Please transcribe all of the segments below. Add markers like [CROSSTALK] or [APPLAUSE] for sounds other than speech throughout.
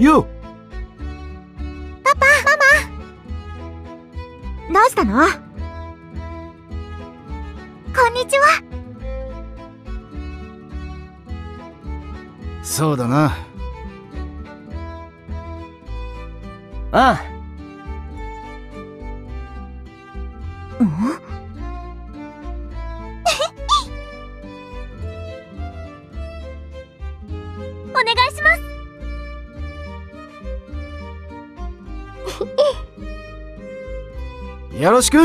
よパパ。ママどうしたの？こんにちは。そうだな。ああよろしく。ま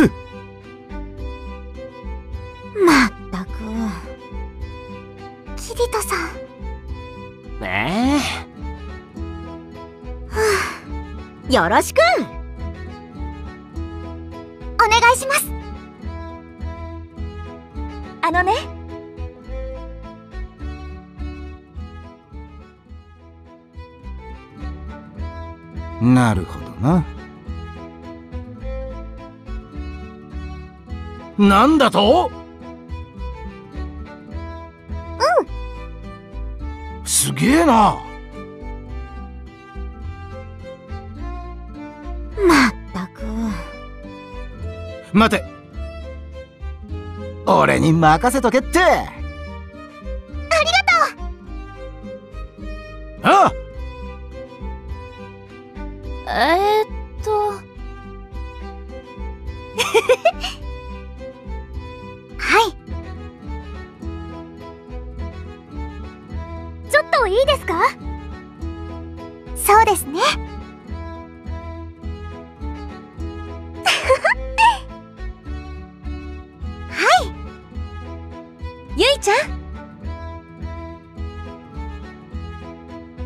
ったく。キリトさん。えよろしく。お願いします。あのね。なるほどななんだと？うんすげえな。まったく。待て。俺に任せとけってゆいちゃん？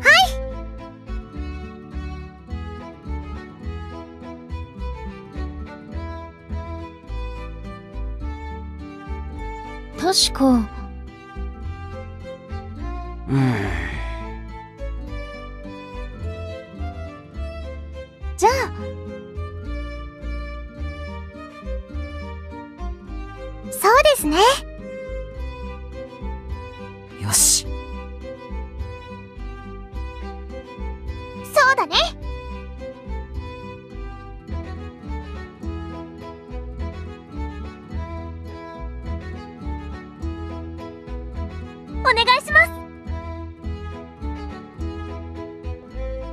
はい。確かお願いしま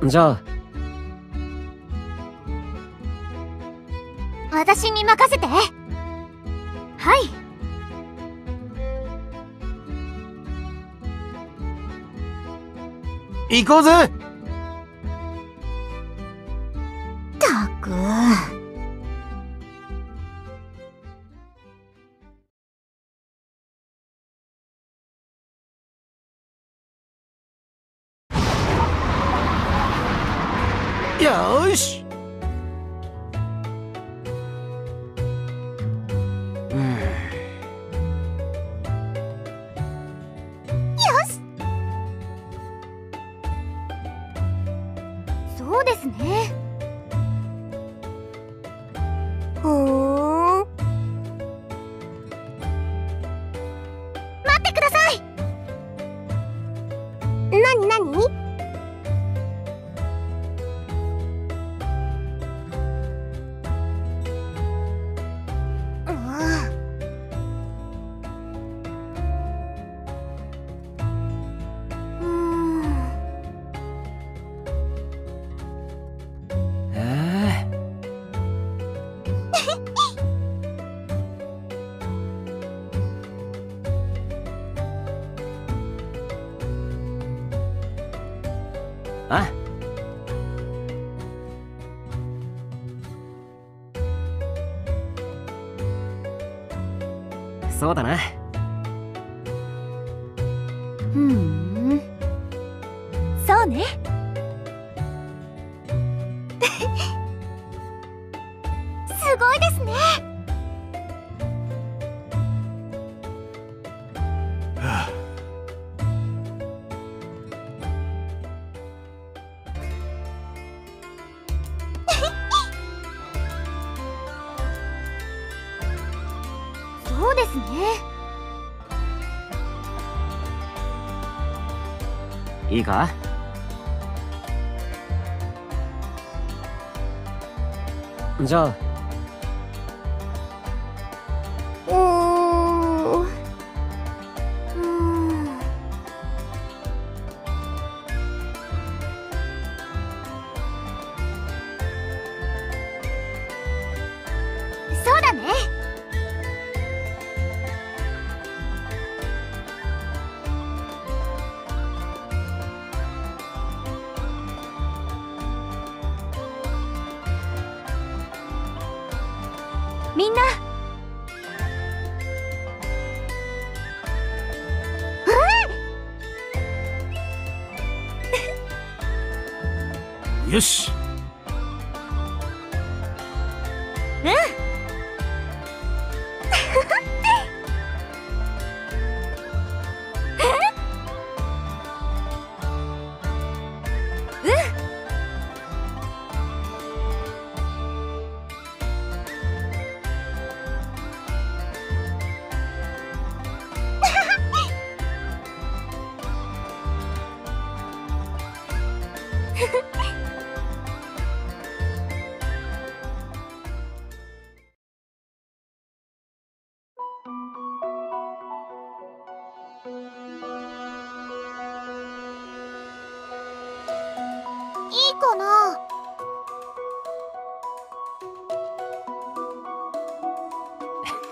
す。じゃあ。私に任せて。はい。行こうぜよーしそうだな。ふん。そうね。[LAUGHS] すごいですね。いいか？じゃあ。よし。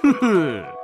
Hmm. [LAUGHS]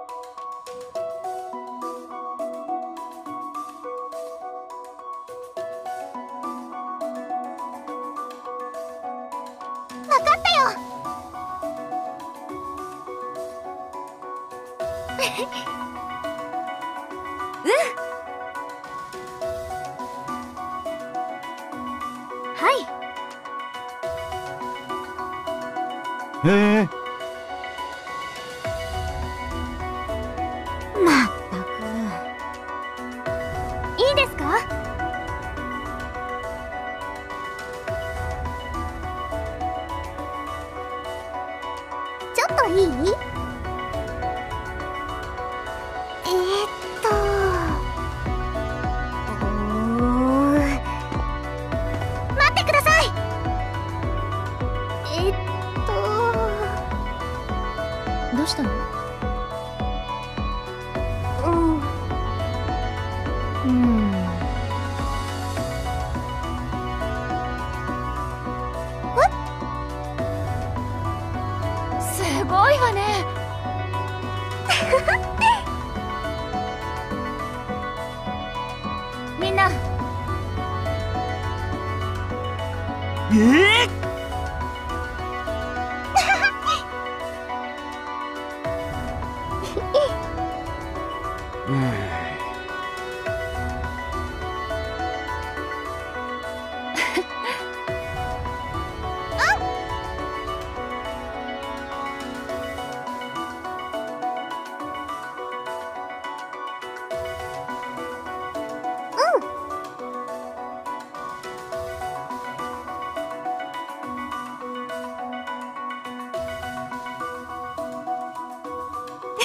大姨えー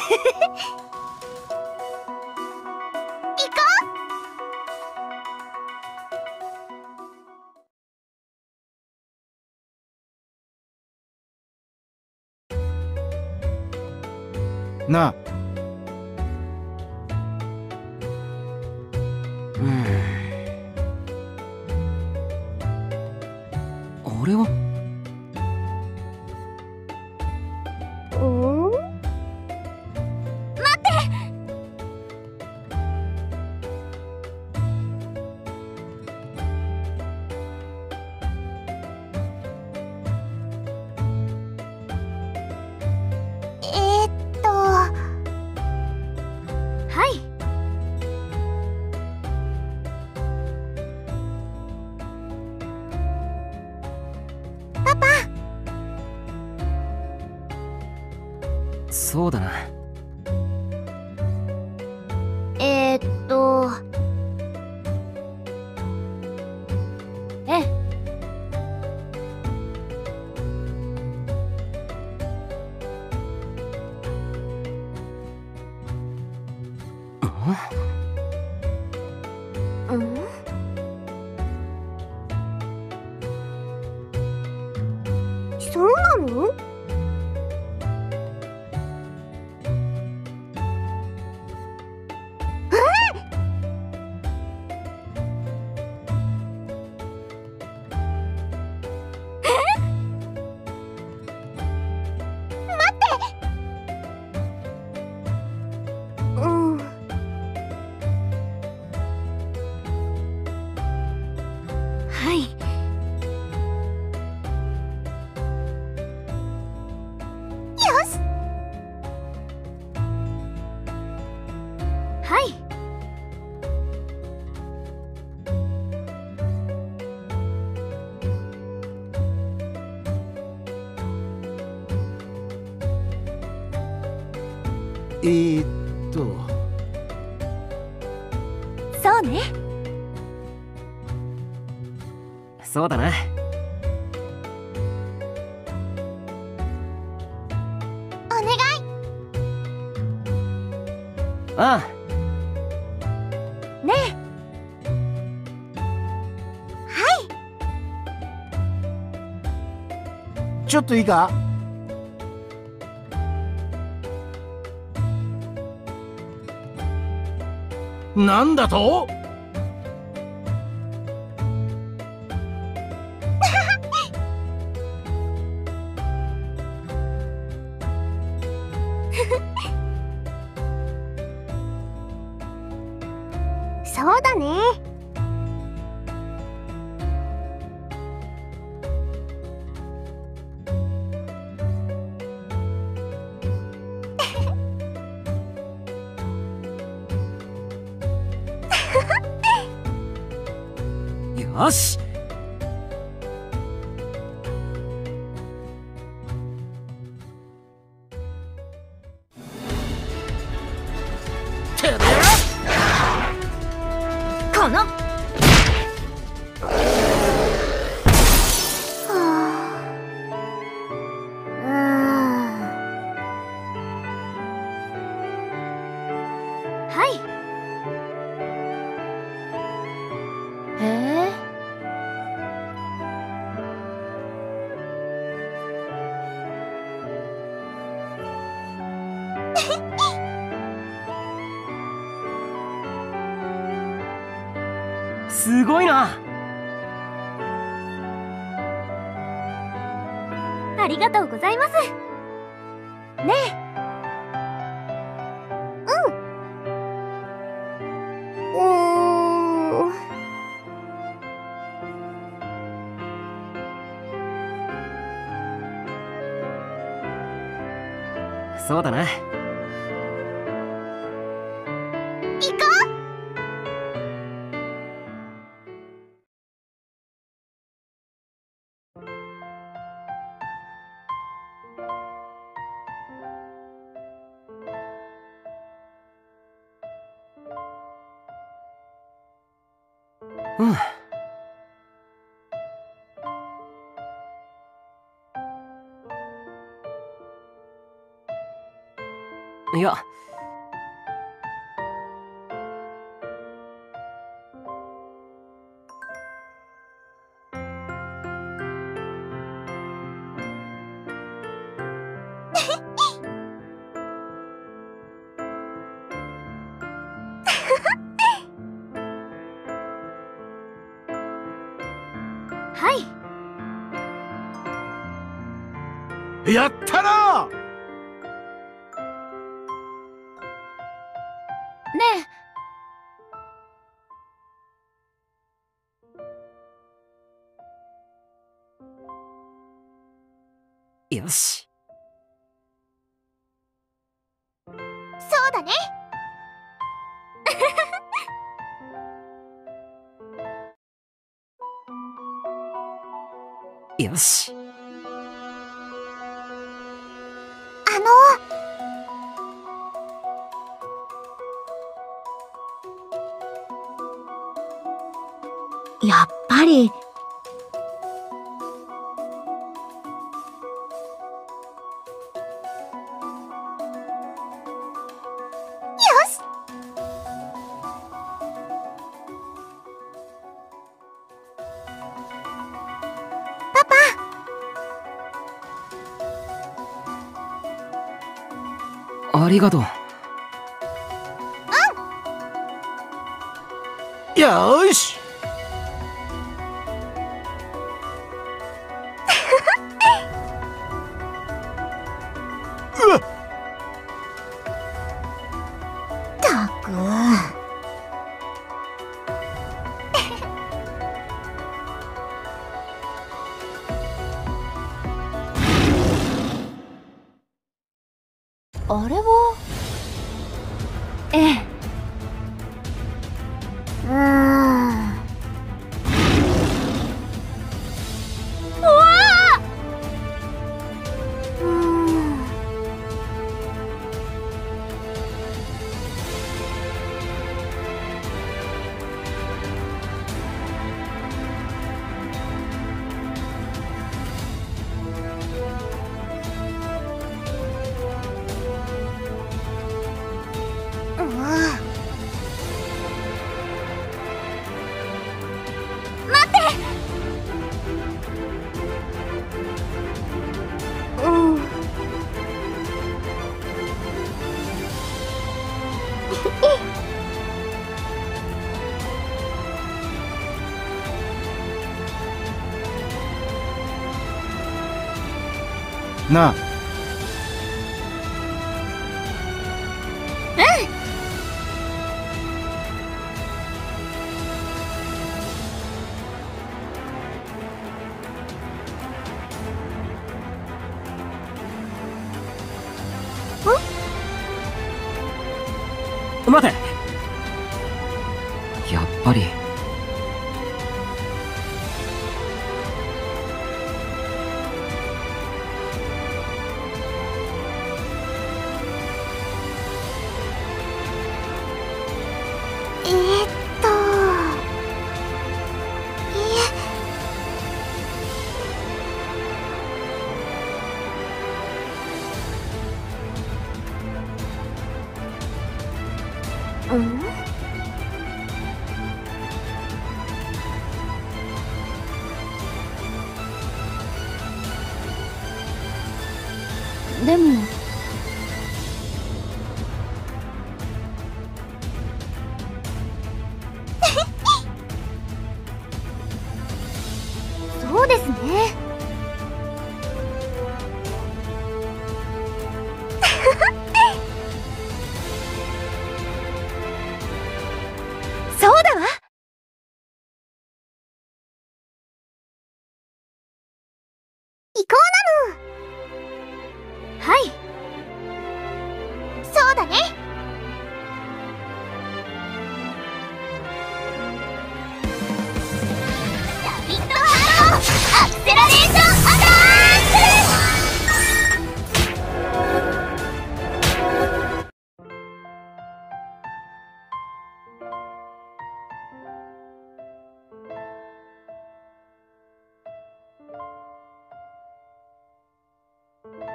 [LAUGHS] なあ嗯。えー、っと。そうね。そうだな。お願い。あねちょっといいか？なんだと？よしすごいな。ありがとうございます。ねえ。うん。うー。んそうだないやはい。やったな！し。あの。やっぱりりがとう。よーし На,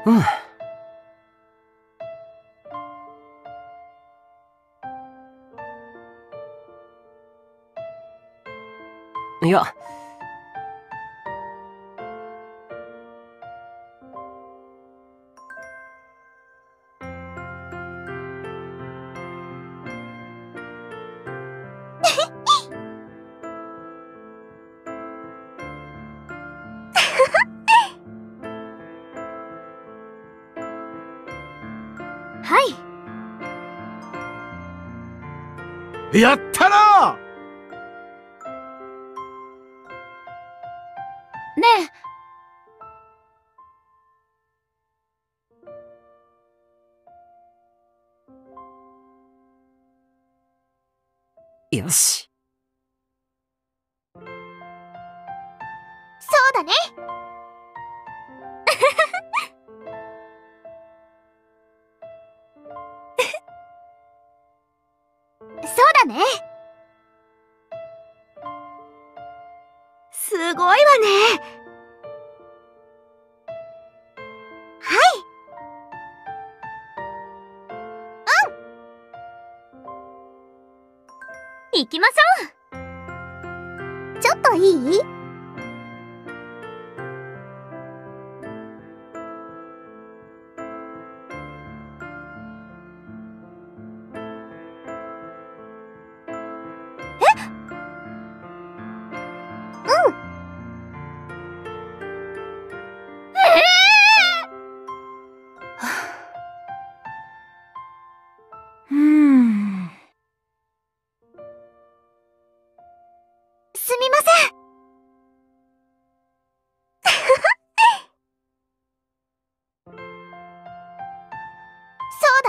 うん。いや、やったな！ねえ。よし。そうだね。行きましょう。ちょっといい？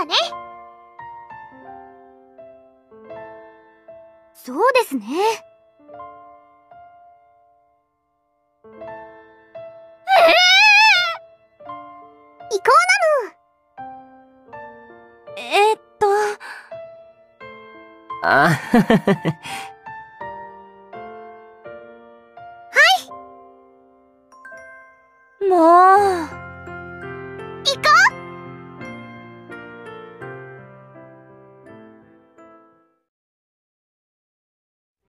ね。そうですね。あ